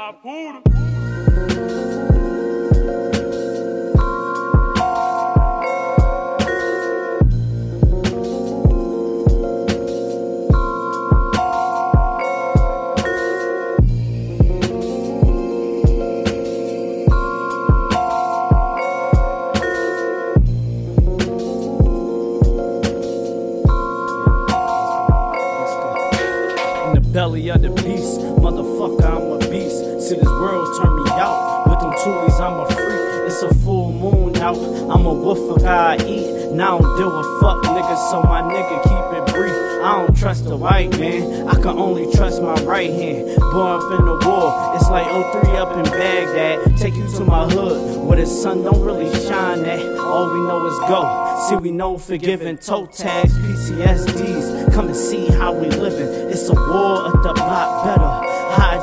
tá puro. Belly of the beast. Motherfucker, I'm a beast. See this world turn me out. With them toolies, I'm a freak. It's a full moon out. I'm a wolf, I eat. Now I don't deal with fuck niggas, so my nigga keep it brief. I don't trust the white man. I can only trust my right hand. Born up in the war. It's like 03 up in Baghdad. Take you to my hood where the sun don't really shine at. All we know is go. See, we know forgiving toe tags, PTSDs. Come and see how we living. It's a war at the block better.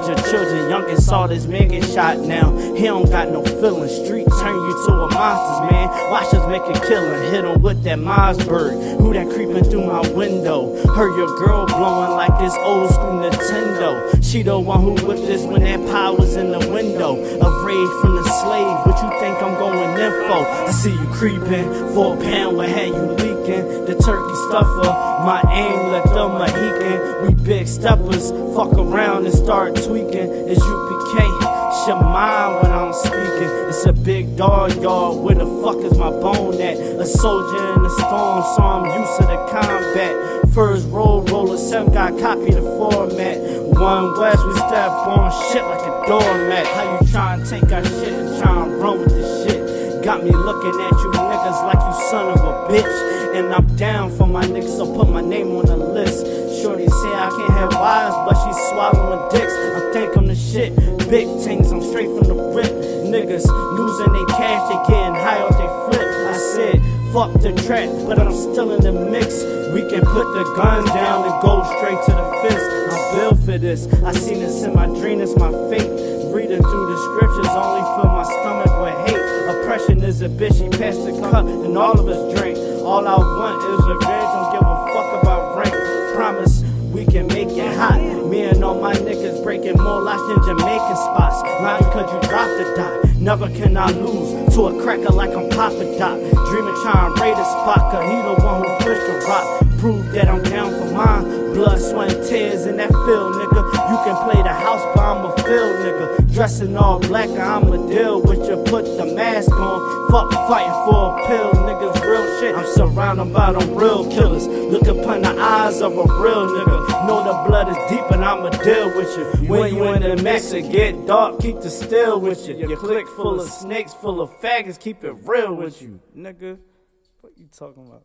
Your children, youngin' saw this man get shot now. He don't got no feeling. Street turn you to a monster, man. Watch us make a killing. Hit him with that Mossberg. Who that creeping through my window? Heard your girl blowing like this old school Nintendo. She the one who whipped this when that was in the window. Afraid from the slave. What you think I'm going in for? I see you creeping. For a pound, what had you leaking? The turkey stuffer. My aim the Mohican. We big steppers. Fuck around and start tweaking. It's UPK. Shut mind when I'm speaking. It's a big dog yard. Where the fuck is my bone at? A soldier in the storm, so I'm used to the combat. First roll, roller, seven got copy the format. One West, we step on shit like a doormat. How you try and take our shit and try and run with the shit? Got me looking at you niggas like you son of a bitch. And I'm down for my niggas, so put my name on the list. Shorty say I can't have wives, but she's swallowing dicks. I think I'm the shit. Big things, I'm straight from the rip. Niggas losing their cash, they getting high off they flip. I said, fuck the track, but I'm still in the mix. We can put the guns down and go straight to the fist. I'm built for this. I seen this in my dream, it's my fate. Reading through the scriptures, only fill my stomach with hate. Oppression is a bitch, she passed the cup, and all of us drink. All I want is revenge, don't give a fuck about rank. Promise we can make it hot. Me and all my niggas breaking more lives than Jamaican spots. Lying cause you dropped the dot. Never can I lose to a cracker like I'm Papa Dot. Dreaming trying to raid a spot, cause he the one who pushed the rock. Prove that I'm down for mine. Blood, sweat, tears in that field, nigga. You can play the house, but I'm a field, nigga. Dressing all black, I'ma deal with you. Put the mask on. Fuck fighting for a pill, niggas. Real shit. I'm surrounded by them real killers. Look upon the eyes of a real nigga. Know the blood is deep, and I'ma deal with you. When you in the mix, it get dark. Keep the still with you. Your clique full of snakes, full of faggots. Keep it real with you, nigga. What you talking about?